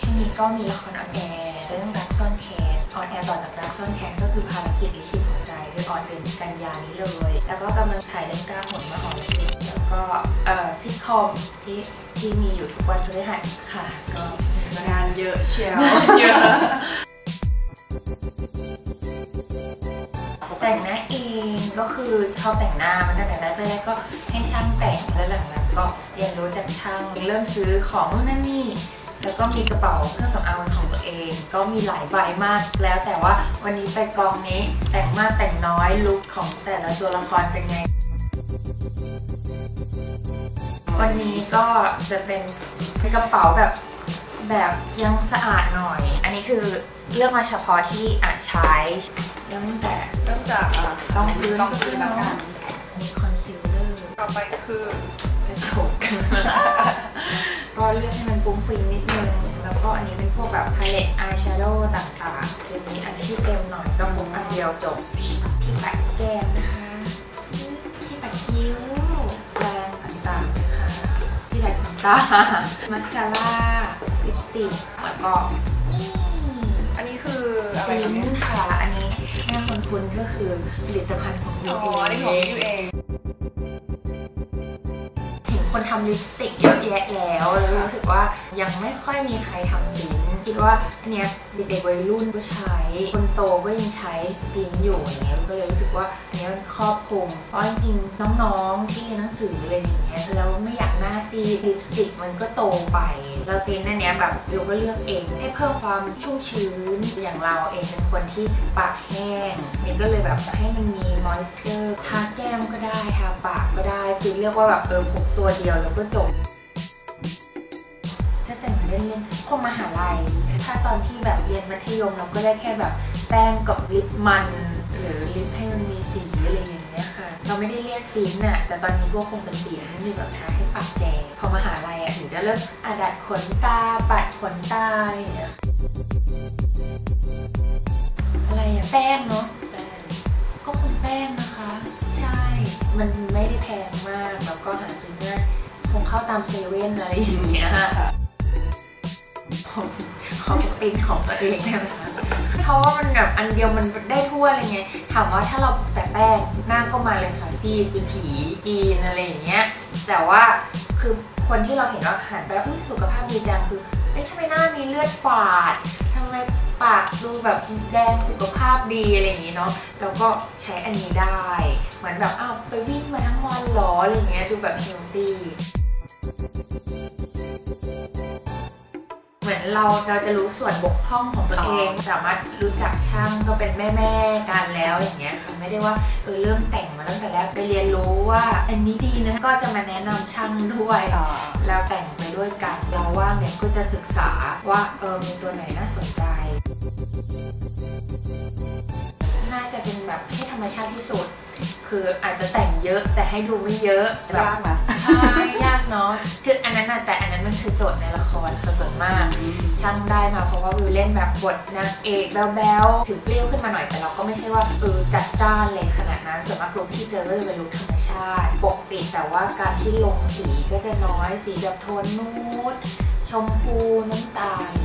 ช่วงนี้ก็มีละคร on air เรื่องรักซ่อนแค้น on air ต่อจากรักซ่อนแค้นก็คือภารกิจลิขิตหัวใจคือ on เดือนกันยานี้เลย แล้วก็กำลังถ่ายเรื่องกล้าหนมา on เลยแล้วก็เอ่อซิทคอมที่ที่มีอยู่ทุกวันพฤหัสค่ะก็งานเยอะเชียวเยอะ แต่งหน้าเองก็คือชอบแต่งหน้ามันตั้งแต่แรกก็ให้ช่างแต่งแล้วหลังๆก็เรียนรู้จากช่างเริ่มซื้อของนู่นนั่นนี่แล้วก็มีกระเป๋าเครื่องสำอางเป็นของตัวเอง ก็มีหลายใบมาก แล้วแต่ว่าวันนี้ไปกองนี้แต่งมากแต่งน้อยลุคของแต่ละตัวละครเป็นไง วันนี้ก็จะเป็นเป็นกระเป๋าแบบแบบยังสะอาดหน่อย อันนี้คือ เลือกมาเฉพาะที่อะใช้เริ่มตั้งแต่เริ่มจากอะรองพื้นรองพื้นแล้วกันมีคอนซีลเลอร์ต่อไปคือกระจกก็เลือกให้มันฟรุ้งฟริ้งนิดนึงแล้วก็อันนี้เป็นพวกแบบ palette eyeshadow ต่างๆ จะมีอันที่เต็มหน่อยก็พกอันเดียวจบที่ปัดแก้มนะคะ ที่ปัดคิ้วแปรงต่างๆนะคะที่ดัดขนตา mascara ลิปสติกแล้วก็นี่อันนี้ ชิ้นค่ะ อันนี้หน้าคุ้นๆก็คือผลิตภัณฑ์ของยูอ๋อเออันนี้ของยูเองเห็นคนทำลิปสติกเยอะแยะแล้วแล้วรู้สึกว่ายังไม่ค่อยมีใครทำลิ้นคิดว่าอันเนี้ยเด็กๆวัยรุ่นก็ใช้ คนโตก็ยังใช้ลิ้นอยู่อย่างเงี้ยก็เลยรู้สึกว่า อันเนี้ยมันครอบคลุม เพราะจริงๆน้องๆที่เรียนหนังสืออะไรอย่างเงี้ยแล้วไม่อยากหน้าซีดลิปสติกมันก็โตไปแล้วลิ้นอันเนี้ยแบบเดี๋ยวก็เลือกเองให้เพิ่มความชุ่มชื้นอย่างเราเองเป็นคนที่ปากแห้งนี่ก็เลยแบบให้มันมีมอยส์เจอร์ทาแก้มก็ได้ทาปากก็ได้คือเรียกว่าแบบเออพกตัวเดียวแล้วก็จบถ้าแต่งเล่นๆคงมหาลัย ถ้าตอนที่แบบเรียนมัธยมเราก็ได้แค่แบบแป้งกับลิปมัน หรือลิปให้มันมีสี ไม่ได้เรียกติ้นอะแต่ตอนนี้ก็คงเป็นติ้นมีแบบทาให้ปากแดง พอมาหาลัยอะถึงจะเริ่มอะดัดขนตา ปัดขนตาอะไรอย่างเงี้ยอะไรอะแป้งเนาะก็คงแป้งนะคะ ใช่ มันไม่ได้แพงมากแล้วก็หาซื้อง่ายคงเข้าตามเซเว่นอะไรอย่างเงี้ยของของตินของตัวเองได้ไหมคะ เพราะว่ามันแบบอันเดียวมันได้ทั่วอะไรเลยไงถามว่าถ้าเราแต่แป้งหน้าก็มาเลยค่ะซีดเป็นผีจีนอะไรอย่างเงี้ยแต่ว่าคือคนที่เราเห็นว่าหันไปแล้วอุ๊ยสุขภาพดีจังคือเอ้ยทำไมหน้ามีเลือดฝาดทำไมปากดูแบบแดงสุขภาพดีอะไรอย่างงี้เนาะแล้วก็ใช้อันนี้ได้ เหมือนแบบอ้าวไปวิ่งมาทั้งวันหรออะไรอย่างเงี้ยดูแบบเฮลตี้ เหมือนเราเราจะรู้ส่วนบกพร่องของตัวเอง สามารถรู้จักช่างก็เป็นแม่แม่ๆกันแล้วอย่างเงี้ยค่ะไม่ได้ว่าเออเริ่มแต่งมาตั้งแต่แรกไปเรียนรู้ว่า อันนี้ดีนะก็จะมาแนะนำช่างด้วยอ่าแล้วแต่งไปด้วยกันเราว่างเนี่ยก็จะศึกษาว่าเออมีตัวไหนน่าสนใจน่าจะเป็นแบบให้ธรรมชาติที่สุด คืออาจจะแต่งเยอะแต่ให้ดูไม่เยอะแบบยากเนาะคืออันนั้นน่ะแต่อันนั้นมันคือโจทย์ในละครค่ะส่วนมากช่างได้มาเพราะว่าวิวเล่นแบบบทนางเอกแบ๊วๆถึงเปรี้ยวขึ้นมาหน่อยแต่เราก็ไม่ใช่ว่าเออจัดจ้านเลยขนาดนั้นส่วนมากลุคที่เจอก็จะเป็นลุคธรรมชาติ ปกปิดแต่ว่าการที่ลงสีก็จะน้อยสีแบบโทนนูดชมพูน้ำตาล